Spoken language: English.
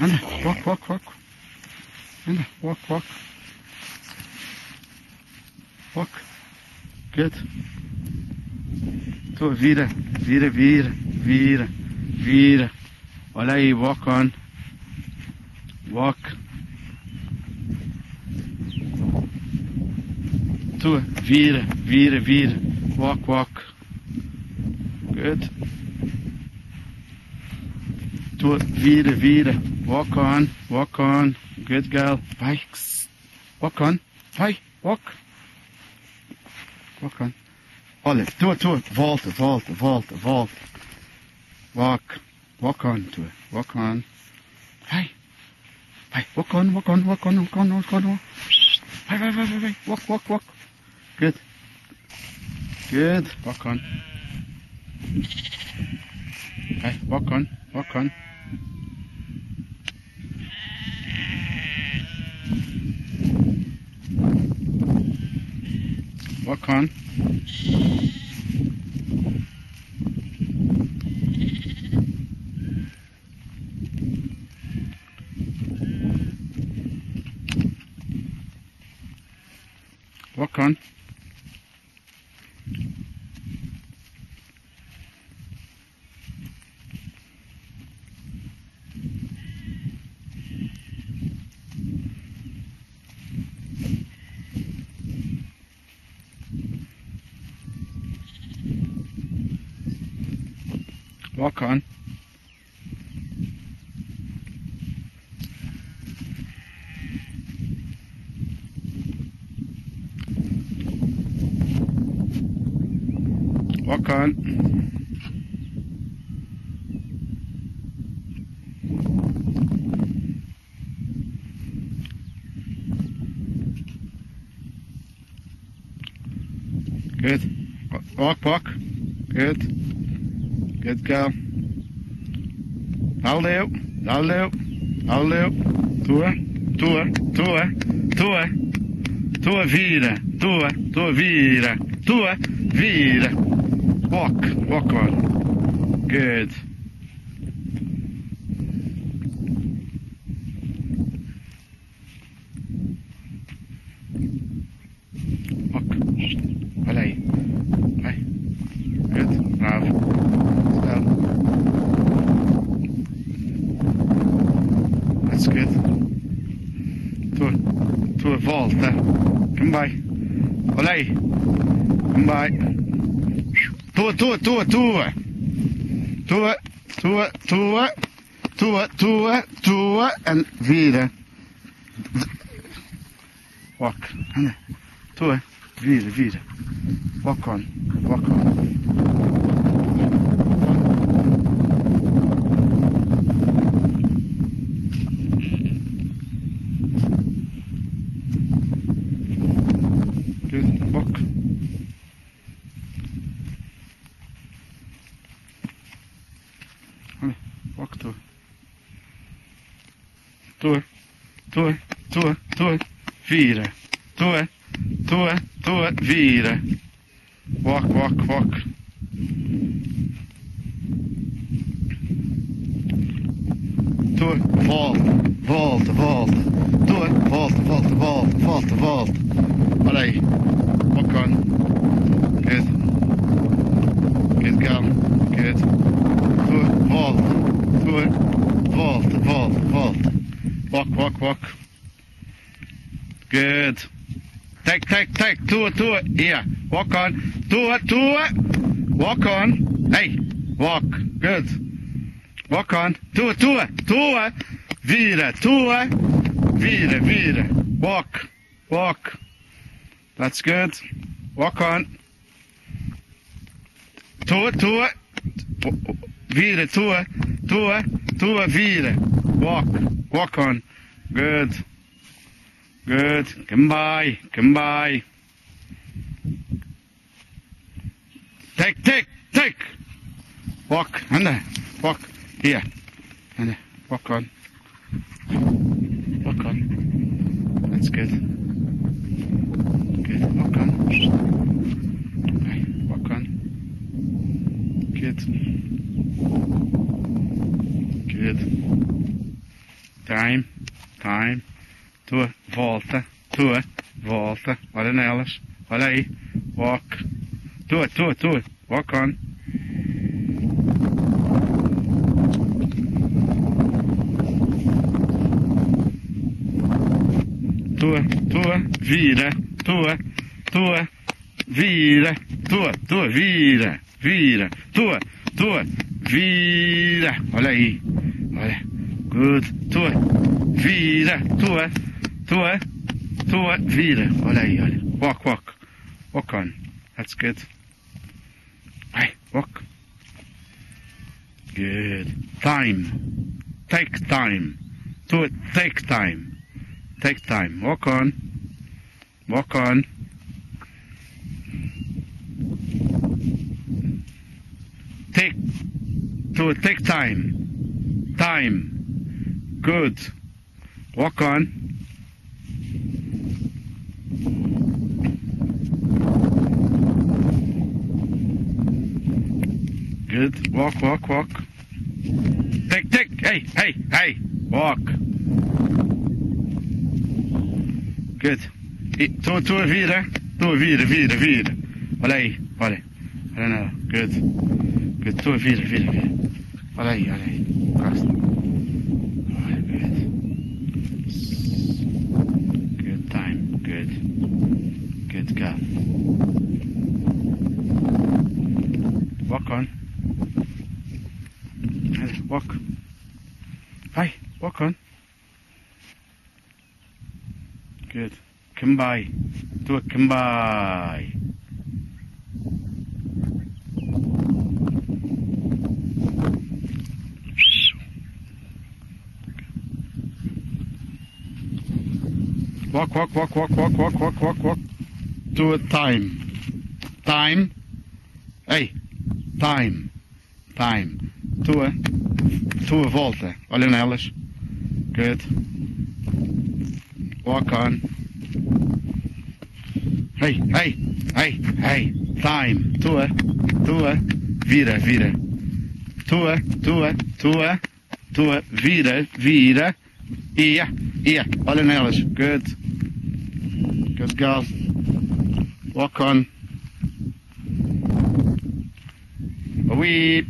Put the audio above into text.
Anda, walk, walk, walk. Anda, walk, walk. Walk. Good. Toe, vira, vira, vira, vira, vira. Olha aí, walk on. Walk. Toe, vira, vira, vira. Walk, walk. Good. Tua, vira, vira. Walk on, walk on. Good girl. Vai. Walk on. Vai, walk. Walk on. Olha, tua, tua. Volta, volta, volta, volta. Walk. Walk on, tua. Walk on. Vai. Vai. Walk on, walk on, walk on, walk on, walk on. Vai, vai, vai, vai, vai. Walk, walk, walk. Good. Good. Walk on. Vai, walk on, walk on. Walk on. Walk on. Walk on. Walk on. Good. Walk, walk. Good. Good girl. Aldeu, aldeu, aldeu. Tua, tua, tua, tua. Tua vira, tua, tua vira, tua vira. Walk, walk on. Good. Walk. Olha aí. Vai. Good. Bravo. Well. That's good. Tua, tua volta. By. Olha aí. By. Tua, tua, tua, tua. Tua, tua, tua. Tua, tua, tua. Vira. Walk. Tua. Vira, vira. Walk on. Walk on. Good. Walk. Olha, walk tua. Tua, tua, vira. Tua, tua, tua, vira. Walk, walk, walk. Tua, volta, volta, volta. Tua, volta, volta, volta, volta, volta. Olha aí. Walk on. Walk, walk, walk. Good. Take, take, take. Tua, tua. Here. Walk on. Tua, tua. Walk on. Hey. Walk. Good. Walk on. Tua, tua. Tua. Vira. Tua. Vira, vira. Walk. Walk. That's good. Walk on. Tua, tua. Vira, tua. Tua. Tua, vira. Walk. Walk on. Good. Good. Come by. Come by. Take, take, take. Walk. Anda. Uh, walk. Here. Anda. Uh, walk on. Walk on. That's good. Good. Walk on. Right. Walk on. Good. Good. Time. Time. Tua. Volta. Tua. Volta. Olha nelas. Olha aí. Walk. Tua, tua, tua. Walk on. Tua, tua, vira, tua, tua, vira, tua, tua, vira, vira, tua, tua, vira. Olha aí. Olha. Good. Tua, vira, tua, tua, tua, vira. Olha. Walk, walk. Walk on. That's good. Hey, walk. Good. Time. Take time. Do. Take time. Take time. Walk on. Walk on. Take. Do. Take time. Time. Good. Walk on. Good. Walk, walk, walk. Take, take. Hey, hey, hey. Walk. Good. E, tua, tua, vira. Tua, vira, vira, vira. Olha aí, olha. Olha nela. Good. Good. Tua, vira, vira, vira. Olha aí, olha aí. Olha, good. Good time. Good. Girl. Walk on. Walk. Hi, walk on. Good. Come by. Do it. Come by. Walk, walk, walk, walk, walk, walk, walk, walk, walk. It. Time. Time. Hey. Time. Time. Tua. Tua volta. Olha nelas. Good. Walk on. Hey, hey, hey, hey. Time. Tua. Tua. Vira, vira. Tua, tua, tua. Tua. Vira, vira. Ia, ia. Olha nelas. Good. Good girl. Walk on. Away.